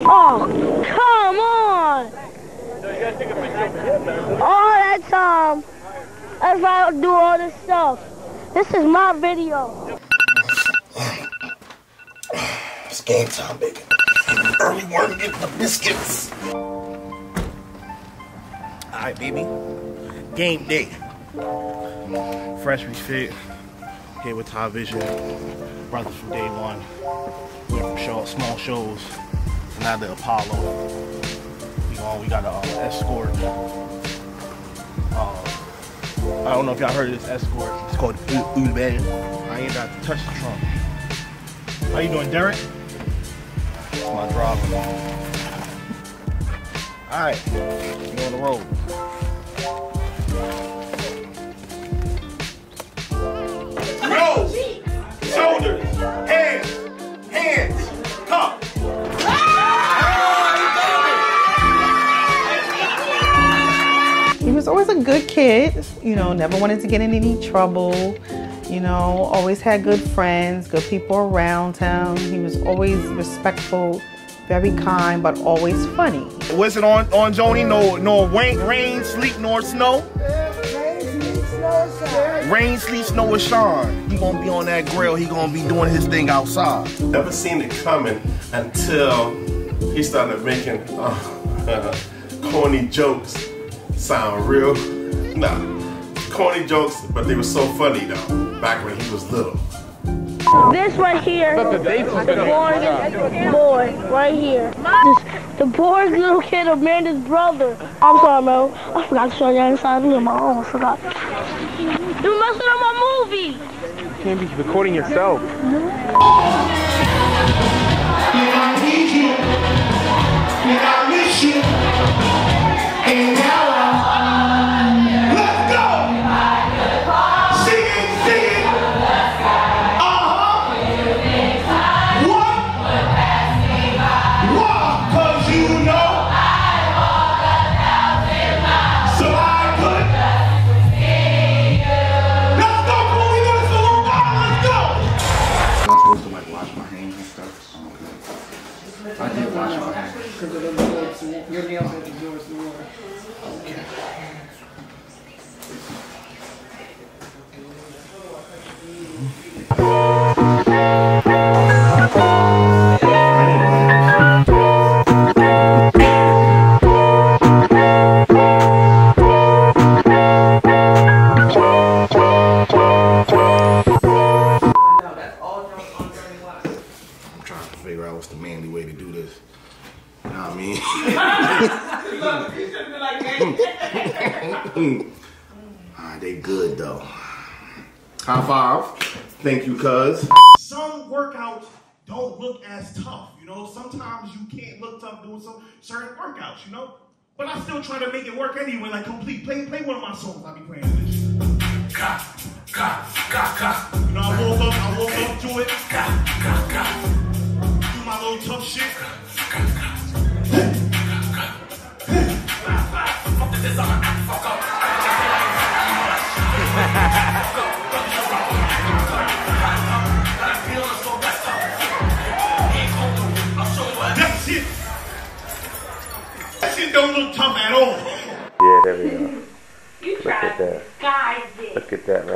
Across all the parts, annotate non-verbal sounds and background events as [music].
Oh, come on! All that time, that's why I do all this stuff. This is my video. It's game time, baby. Early work, get the biscuits. All right, baby. Game day. Fresh refit. Here with Ty Vision. Brothers from day one. Went from show, small shows now the Apollo. We we got an uh, escort. Uh, I don't know if y'all heard of this escort. It's called Uber. I ain't got to touch the trunk. How you doing, Derek? That's my driver. Alright, you on the road. Nose, shoulders, hands, hands, good kid, you know, never wanted to get in any trouble, you know, always had good friends, good people around him. He was always respectful, very kind, but always funny. Was it on on Joni? No, no rain, rain, sleet, nor snow. Rain, sleet, snow, or shine. He gonna be on that grill. He gonna be doing his thing outside. Never seen it coming until he started making uh, [laughs] corny jokes sound real. Nah, corny jokes, but they were so funny though. Back when he was little. This right here, the boy, boy, right here. This, the poor little kid, Amanda's brother. I'm sorry, Mo. I forgot to show you inside of my own. I forgot. You messing up my movie. You can't be recording yourself. Mm-hmm. I did wash my hands. Your nails are yours in water. High five. Thank you, cuz. some workouts don't look as tough. You know, sometimes you can't look tough doing some certain workouts. You know, but I still try to make it work anyway. Like complete, play, play one of my songs. I'll be playing this. Ka, ka, ka, ka.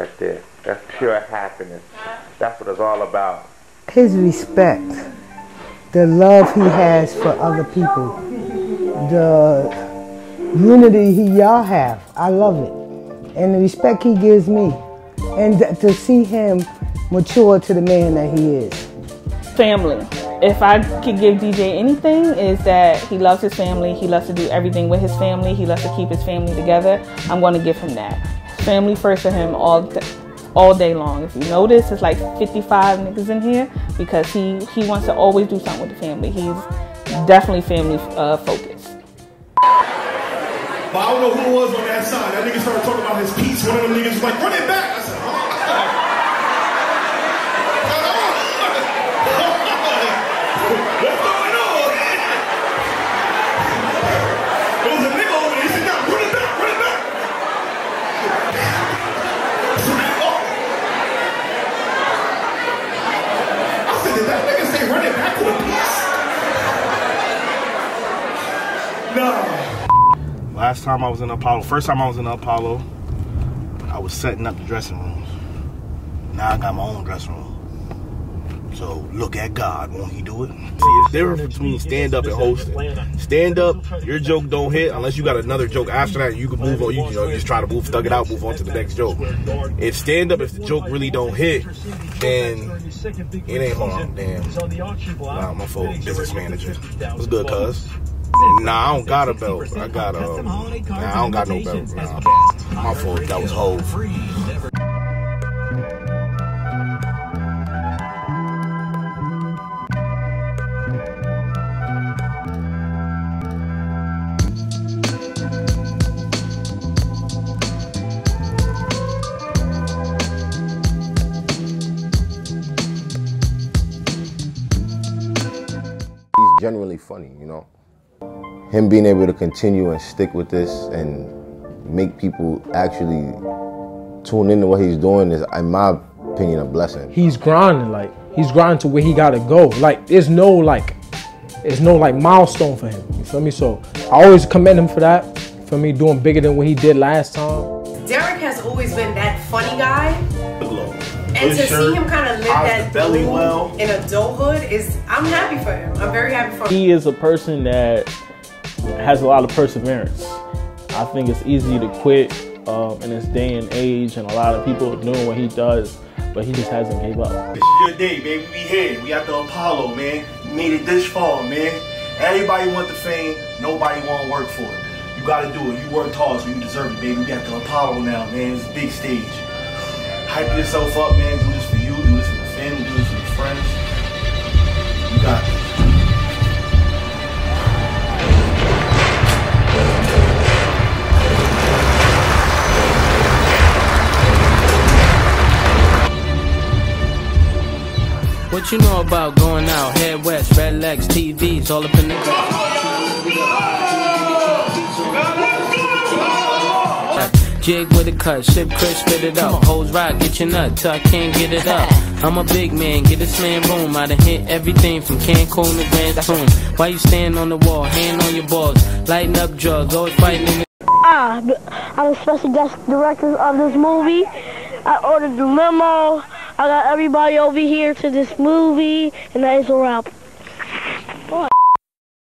Right there. That's pure happiness. That's what it's all about. His respect, the love he has for other people, the unity he y'all have. I love it. And the respect he gives me. And th- to see him mature to the man that he is. Family. If I could give DJ anything, is that he loves his family. He loves to do everything with his family. He loves to keep his family together. I'm going to give him that. Family first for him all d- all day long. If you notice, it's like 55 niggas in here because he he wants to always do something with the family. He's definitely family uh, focused. But I don't know who it was on that side. That nigga started talking about his piece. One of them niggas was like, run it back. I said, huh? What's going on? There was a nigga over there. He said, nah, run it back, run it back. I said, did that nigga say run it back to the piece? No. Last time I was in Apollo, first time I was in Apollo, I was setting up the dressing rooms. Now I got my own dressing room. So look at God, won't he do it? See, it's different between stand up and hosting. Stand up, your joke don't hit unless you got another joke after that. You can move on. You, you know, just try to move, thug it out, move on to the next joke. If stand up, if the joke really don't hit, then it ain't hard. Damn. Nah, my fault. Business manager. What's good, cuz? Nah, I don't got a belt. I got um. Nah, I don't got no belt. Nah, my fault. That was Hove. he's genuinely funny, you know. Him being able to continue and stick with this and make people actually tune into what he's doing is, in my opinion, a blessing. He's grinding, like he's grinding to where he gotta go. Like there's no like, there's no like milestone for him. You feel me? So I always commend him for that. For me, doing bigger than what he did last time. Derek has always been that funny guy. And Good to shirt, see him kind of live that belly through well. in adulthood is, I'm happy for him. I'm very happy for him. He is a person that has a lot of perseverance. I think it's easy to quit um, in this day and age, and a lot of people doing what he does, but he just hasn't gave up. This is your day, baby. We here. We at the Apollo, man. We made it this far, man. Everybody want the fame. Nobody want to work for it. You got to do it. You worked hard, so you deserve it, baby. We at the Apollo now, man. It's a big stage. Hype yourself up, man. Do this for you. Do this for your family. Do What you know about going out? Head west, red legs, TVs, all up in the. Jig with a cut, sip crisp, spit it up. Hoes rock, get your nut till I can't get it up. I'm a big man, get this man room. I done hit everything from Cancun to Grand Tune. Why you stand on the wall, hand on your balls, lighting up drugs, always fighting in the. Ah, I'm a special guest director of this movie. I ordered the limo. I got everybody over here to this movie, and that is a wrap.